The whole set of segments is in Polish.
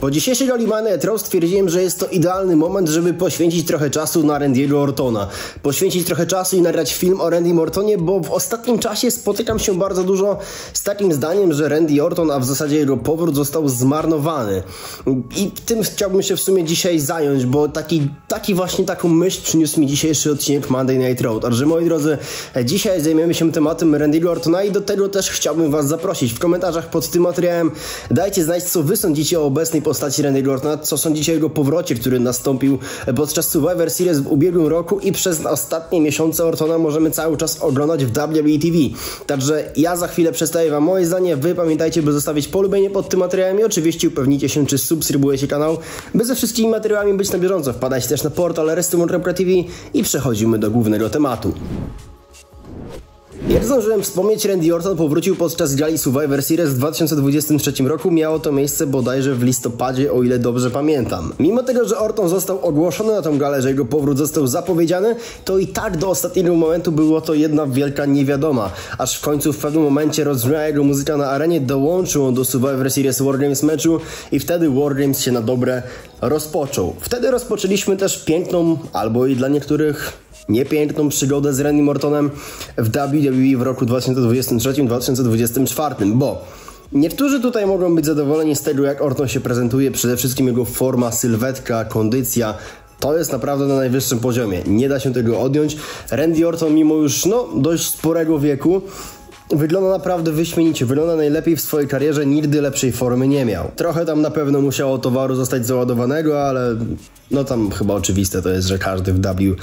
Po dzisiejszej roli Money Raw stwierdziłem, że jest to idealny moment, żeby poświęcić trochę czasu na Randy'ego Ortona. Poświęcić trochę czasu i nagrać film o Randy Ortonie, bo w ostatnim czasie spotykam się bardzo dużo z takim zdaniem, że Randy Orton, a w zasadzie jego powrót został zmarnowany. I tym chciałbym się w sumie dzisiaj zająć, bo taki, taki właśnie taką myśl przyniósł mi dzisiejszy odcinek Monday Night Road. Także moi drodzy, dzisiaj zajmiemy się tematem Randy'ego Ortona i do tego też chciałbym Was zaprosić. W komentarzach pod tym materiałem dajcie znać, co Wy sądzicie o obecnej postaci Randy Ortona, co sądzicie o jego powrocie, który nastąpił podczas Survivor Series w ubiegłym roku i przez ostatnie miesiące Ortona możemy cały czas oglądać w WWE TV. Także ja za chwilę przedstawię Wam moje zdanie, Wy pamiętajcie, by zostawić polubienie pod tym materiałem i oczywiście upewnijcie się, czy subskrybujecie kanał, by ze wszystkimi materiałami być na bieżąco. Wpadajcie też na portal restumon.tv i przechodzimy do głównego tematu. Jak zdążyłem wspomnieć, Randy Orton powrócił podczas gali Survivor Series w 2023 roku. Miało to miejsce bodajże w listopadzie, o ile dobrze pamiętam. Mimo tego, że Orton został ogłoszony na tą galę, że jego powrót został zapowiedziany, to i tak do ostatniego momentu było to jedna wielka niewiadoma. Aż w końcu w pewnym momencie rozbrzmiała jego muzyka na arenie, dołączył on do Survivor Series War Games meczu i wtedy War Games się na dobre rozpoczął. Wtedy rozpoczęliśmy też piękną, albo i dla niektórych niepiękną przygodę z Randy Mortonem w WWE w roku 2023-2024, bo Niektórzy tutaj mogą być zadowoleni z tego, jak Orton się prezentuje, przede wszystkim jego forma, sylwetka, kondycja. To jest naprawdę na najwyższym poziomie. Nie da się tego odjąć. Randy Orton, mimo już no, dość sporego wieku, Wygląda naprawdę wyśmienicie, wygląda najlepiej w swojej karierze, nigdy lepszej formy nie miał. Trochę tam na pewno musiało towaru zostać załadowanego, ale no tam chyba oczywiste to jest, że każdy w W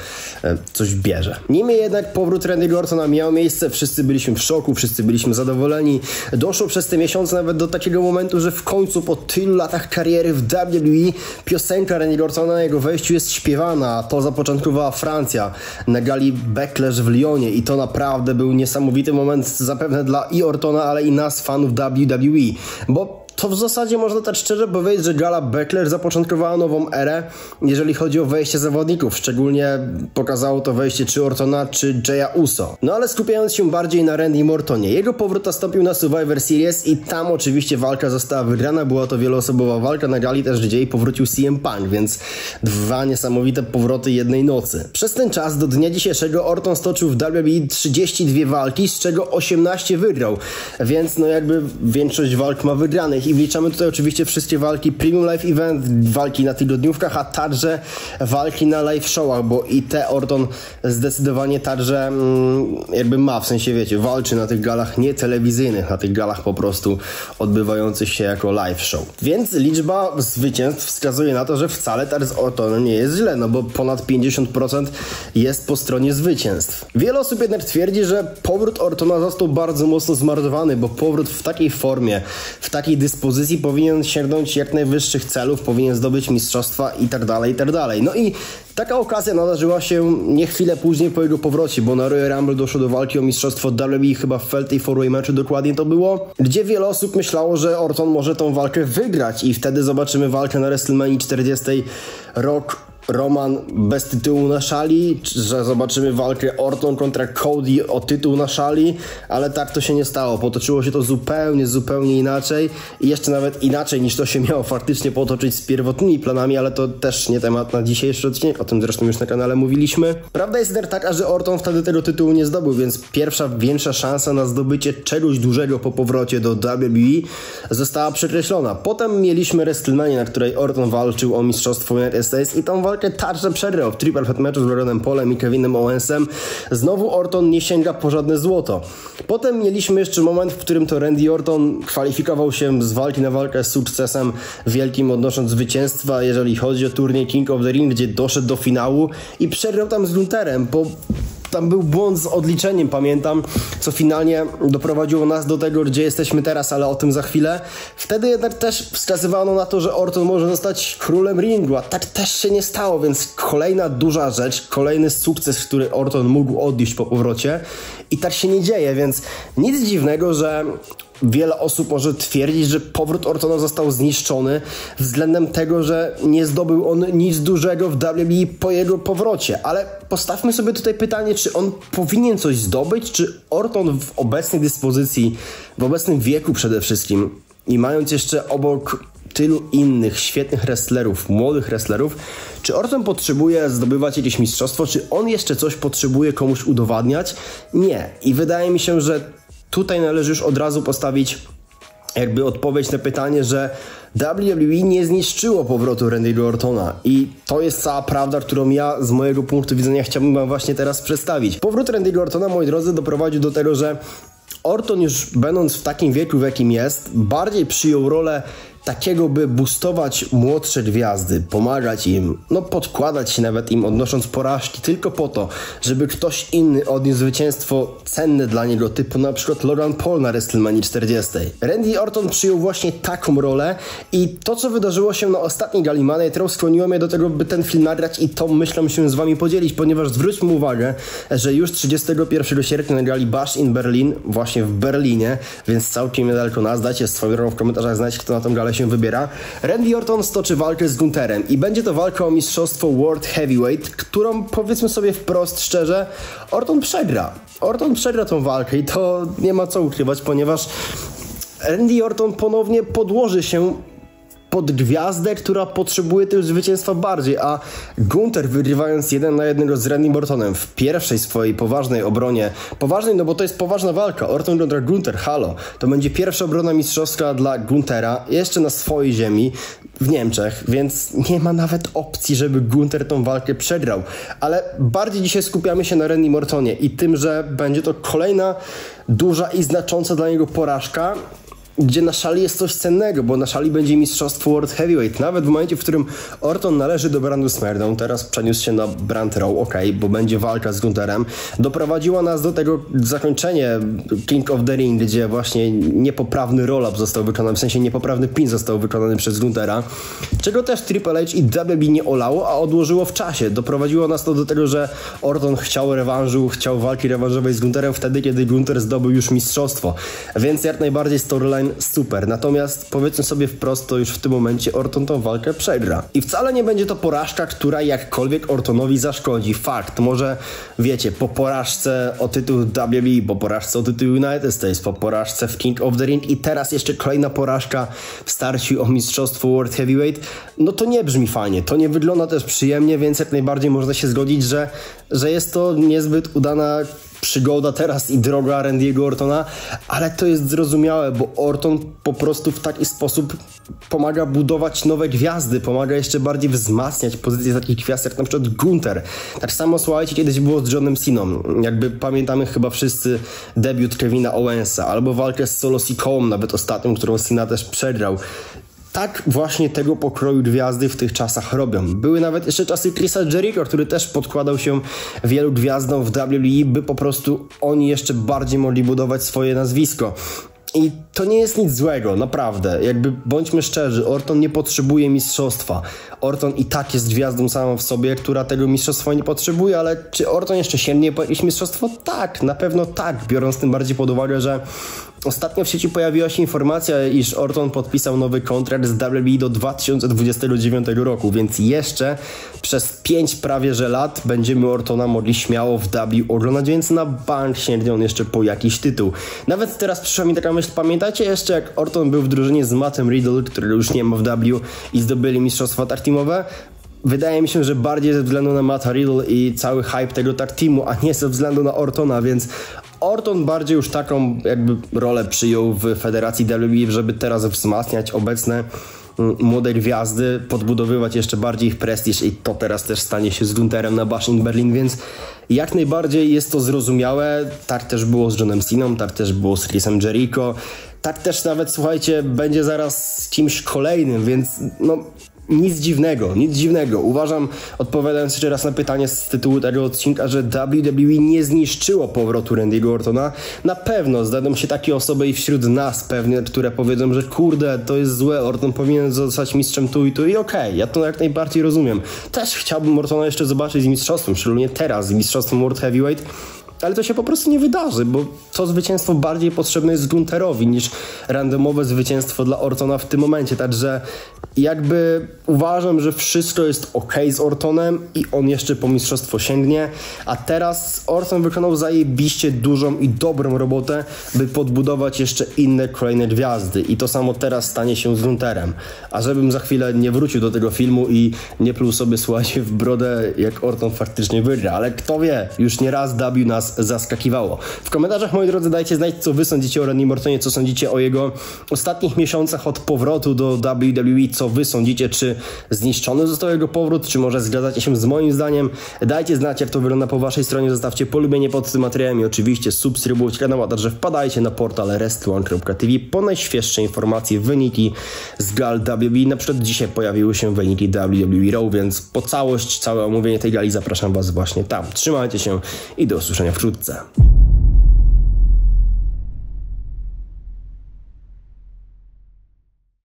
e, coś bierze. Niemniej jednak powrót Randy Ortona miał miejsce, wszyscy byliśmy w szoku, wszyscy byliśmy zadowoleni. Doszło przez te miesiące nawet do takiego momentu, że w końcu po tylu latach kariery w WWE piosenka Randy Ortona na jego wejściu jest śpiewana. To zapoczątkowała Francja na gali Backlash w Lyonie i to naprawdę był niesamowity moment zapewne dla i Ortona, ale i nas fanów WWE, bo to w zasadzie można tak szczerze powiedzieć, że gala Beckler zapoczątkowała nową erę, jeżeli chodzi o wejście zawodników. Szczególnie pokazało to wejście czy Ortona, czy Jaya Uso. No ale skupiając się bardziej na Randy Mortonie. Jego powrót nastąpił na Survivor Series i tam oczywiście walka została wygrana. Była to wieloosobowa walka. Na gali też gdzie powrócił CM Punk, więc dwa niesamowite powroty jednej nocy. Przez ten czas do dnia dzisiejszego Orton stoczył w WWE 32 walki, z czego 18 wygrał. Więc no jakby większość walk ma wygranych i wliczamy tutaj oczywiście wszystkie walki Premium Live Event, walki na tygodniówkach, a także walki na live showach, bo i te Orton zdecydowanie także mm, jakby ma, w sensie wiecie, walczy na tych galach nie telewizyjnych, na tych galach po prostu odbywających się jako live show. Więc liczba zwycięstw wskazuje na to, że wcale z Ortonem nie jest źle, no bo ponad 50% jest po stronie zwycięstw. Wiele osób jednak twierdzi, że powrót Ortona został bardzo mocno zmarnowany, bo powrót w takiej formie, w takiej dyspozycji pozycji powinien sięgnąć jak najwyższych celów, powinien zdobyć mistrzostwa i tak dalej, i tak. No i taka okazja nadarzyła się nie chwilę później po jego powrocie, bo na Royal Rumble doszło do walki o mistrzostwo WWE, chyba w Felty Four-Way meczu dokładnie to było, gdzie wiele osób myślało, że Orton może tą walkę wygrać i wtedy zobaczymy walkę na WrestleMania 40 rok Roman bez tytułu na szali, że zobaczymy walkę Orton kontra Cody o tytuł na szali, ale tak to się nie stało. Potoczyło się to zupełnie, zupełnie inaczej i jeszcze nawet inaczej niż to się miało faktycznie potoczyć z pierwotnymi planami, ale to też nie temat na dzisiejszy odcinek, o tym zresztą już na kanale mówiliśmy. Prawda jest taka, że Orton wtedy tego tytułu nie zdobył, więc pierwsza, większa szansa na zdobycie czegoś dużego po powrocie do WWE została przekreślona. Potem mieliśmy WrestleMania, na której Orton walczył o mistrzostwo United States i tam walkę walkę także przegrał w triple threat meczu z Lorenem Polem i Kevinem Owensem. Znowu Orton nie sięga po żadne złoto. Potem mieliśmy jeszcze moment, w którym to Randy Orton kwalifikował się z walki na walkę z sukcesem wielkim, odnosząc zwycięstwa, jeżeli chodzi o turniej King of the Ring, gdzie doszedł do finału i przegrał tam z Gunterem po tam był błąd z odliczeniem, pamiętam, co finalnie doprowadziło nas do tego, gdzie jesteśmy teraz, ale o tym za chwilę. Wtedy jednak też wskazywano na to, że Orton może zostać królem ringu, a tak też się nie stało, więc kolejna duża rzecz, kolejny sukces, który Orton mógł odnieść po powrocie i tak się nie dzieje, więc nic dziwnego, że wiele osób może twierdzić, że powrót Ortona został zniszczony względem tego, że nie zdobył on nic dużego w WWE po jego powrocie. Ale postawmy sobie tutaj pytanie, czy on powinien coś zdobyć, czy Orton w obecnej dyspozycji, w obecnym wieku przede wszystkim i mając jeszcze obok tylu innych świetnych wrestlerów, młodych wrestlerów, czy Orton potrzebuje zdobywać jakieś mistrzostwo, czy on jeszcze coś potrzebuje komuś udowadniać? Nie. I wydaje mi się, że tutaj należy już od razu postawić jakby odpowiedź na pytanie, że WWE nie zniszczyło powrotu Randy'ego Ortona i to jest cała prawda, którą ja z mojego punktu widzenia chciałbym wam właśnie teraz przedstawić. Powrót Randy'ego Ortona, moi drodzy, doprowadził do tego, że Orton już będąc w takim wieku, w jakim jest, bardziej przyjął rolę takiego, by boostować młodsze gwiazdy, pomagać im, no podkładać się nawet im, odnosząc porażki, tylko po to, żeby ktoś inny odniósł zwycięstwo cenne dla niego, typu na przykład Logan Paul na WrestleMania 40. Randy Orton przyjął właśnie taką rolę i to, co wydarzyło się na ostatniej gali Raw skłoniło mnie do tego, by ten film nagrać i tą myślą się z wami podzielić, ponieważ zwróćmy uwagę, że już 31 sierpnia na gali Bash in Berlin, właśnie w Berlinie, więc całkiem niedaleko nas, dajcie swoją drogą w komentarzach znać, kto na tą galę się wybiera. Randy Orton stoczy walkę z Gunterem i będzie to walka o mistrzostwo World Heavyweight, którą powiedzmy sobie wprost szczerze, Orton przegra. Orton przegra tą walkę i to nie ma co ukrywać, ponieważ Randy Orton ponownie podłoży się pod gwiazdę, która potrzebuje tego zwycięstwa bardziej, a Gunther wygrywając jeden na jednego z Randy Ortonem w pierwszej swojej poważnej obronie, poważnej, no bo to jest poważna walka, Orton kontra Gunther, halo, to będzie pierwsza obrona mistrzowska dla Guntera, jeszcze na swojej ziemi, w Niemczech, więc nie ma nawet opcji, żeby Gunther tą walkę przegrał, ale bardziej dzisiaj skupiamy się na Randy Mortonie i tym, że będzie to kolejna duża i znacząca dla niego porażka, gdzie na szali jest coś cennego, bo na szali będzie mistrzostwo World Heavyweight. Nawet w momencie, w którym Orton należy do brandu SmackDown, teraz przeniósł się na brand Raw, ok, bo będzie walka z Gunterem, doprowadziła nas do tego zakończenie King of the Ring, gdzie właśnie niepoprawny roll-up został wykonany, w sensie niepoprawny pin został wykonany przez Guntera, czego też Triple H i WWE nie olało, a odłożyło w czasie. Doprowadziło nas to do tego, że Orton chciał rewanżu, chciał walki rewanżowej z Gunterem wtedy, kiedy Gunter zdobył już mistrzostwo. Więc jak najbardziej storyline super. Natomiast powiedzmy sobie wprost, to już w tym momencie Orton tą walkę przegra. I wcale nie będzie to porażka, która jakkolwiek Ortonowi zaszkodzi. Fakt, może wiecie, po porażce o tytuł WWE, po porażce o tytuł United States, po porażce w King of the Ring i teraz jeszcze kolejna porażka w starciu o mistrzostwo World Heavyweight, no to nie brzmi fajnie, to nie wygląda też przyjemnie, więc jak najbardziej można się zgodzić, że, że jest to niezbyt udana przygoda teraz i droga Randy'ego Ortona, ale to jest zrozumiałe, bo Orton po prostu w taki sposób pomaga budować nowe gwiazdy, pomaga jeszcze bardziej wzmacniać pozycję takich gwiazd jak na przykład Gunther. Tak samo słuchajcie, kiedyś było z Johnem Siną. Jakby pamiętamy chyba wszyscy debiut Kevina Owensa, albo walkę z Solo Sikołą, nawet ostatnią, którą Sina też przegrał tak właśnie tego pokroju gwiazdy w tych czasach robią. Były nawet jeszcze czasy Chrisa Jericho, który też podkładał się wielu gwiazdom w WWE, by po prostu oni jeszcze bardziej mogli budować swoje nazwisko. I to nie jest nic złego, naprawdę. Jakby bądźmy szczerzy, Orton nie potrzebuje mistrzostwa. Orton i tak jest gwiazdą samą w sobie, która tego mistrzostwa nie potrzebuje, ale czy Orton jeszcze sięgnie po jakieś mistrzostwo? Tak, na pewno tak, biorąc tym bardziej pod uwagę, że Ostatnio w sieci pojawiła się informacja, iż Orton podpisał nowy kontrakt z WWE do 2029 roku, więc jeszcze przez 5 prawie że lat będziemy Ortona mogli śmiało w W oglądać, więc na bank sięgnie on jeszcze po jakiś tytuł. Nawet teraz przyszła mi taka myśl, pamiętacie jeszcze jak Orton był w drużynie z Mattem Riddle, który już nie ma w W i zdobyli mistrzostwa tag teamowe? Wydaje mi się, że bardziej ze względu na Matt Riddle i cały hype tego tag teamu, a nie ze względu na Ortona, więc Orton bardziej już taką jakby rolę przyjął w Federacji WWE, żeby teraz wzmacniać obecne mm, młode gwiazdy, podbudowywać jeszcze bardziej ich prestiż i to teraz też stanie się z Gunterem na Bashing Berlin, więc jak najbardziej jest to zrozumiałe. Tak też było z Johnem Siną, tak też było z Chrisem Jericho, tak też nawet, słuchajcie, będzie zaraz z kimś kolejnym, więc no nic dziwnego, nic dziwnego. Uważam, odpowiadając jeszcze raz na pytanie z tytułu tego odcinka, że WWE nie zniszczyło powrotu Randy'ego Ortona. Na pewno znajdą się takie osoby i wśród nas pewnie, które powiedzą, że kurde, to jest złe, Orton powinien zostać mistrzem tu i tu i okej, okay, ja to jak najbardziej rozumiem. Też chciałbym Ortona jeszcze zobaczyć z mistrzostwem, szczególnie teraz z mistrzostwem World Heavyweight, ale to się po prostu nie wydarzy, bo to zwycięstwo bardziej potrzebne jest Gunterowi niż randomowe zwycięstwo dla Ortona w tym momencie. Także jakby uważam, że wszystko jest ok z Ortonem i on jeszcze po mistrzostwo sięgnie, a teraz Orton wykonał zajebiście dużą i dobrą robotę, by podbudować jeszcze inne kolejne gwiazdy i to samo teraz stanie się z Gunterem. A żebym za chwilę nie wrócił do tego filmu i nie pluł sobie słuchajcie w brodę, jak Orton faktycznie wygra, ale kto wie, już nie raz W nas zaskakiwało. W komentarzach, moi drodzy, dajcie znać, co wy sądzicie o Randy Ortonie, co sądzicie o jego ostatnich miesiącach od powrotu do WWE, co wy sądzicie, czy zniszczony został jego powrót, czy może zgadzacie się z moim zdaniem. Dajcie znać, jak to wygląda po waszej stronie, zostawcie polubienie pod tym materiałem i oczywiście subskrybujcie kanał, a także wpadajcie na portal restone.tv po najświeższe informacje, wyniki z gal WWE. Na przykład dzisiaj pojawiły się wyniki WWE Raw, więc po całość, całe omówienie tej gali zapraszam was właśnie tam. Trzymajcie się i do usłyszenia wkrótce.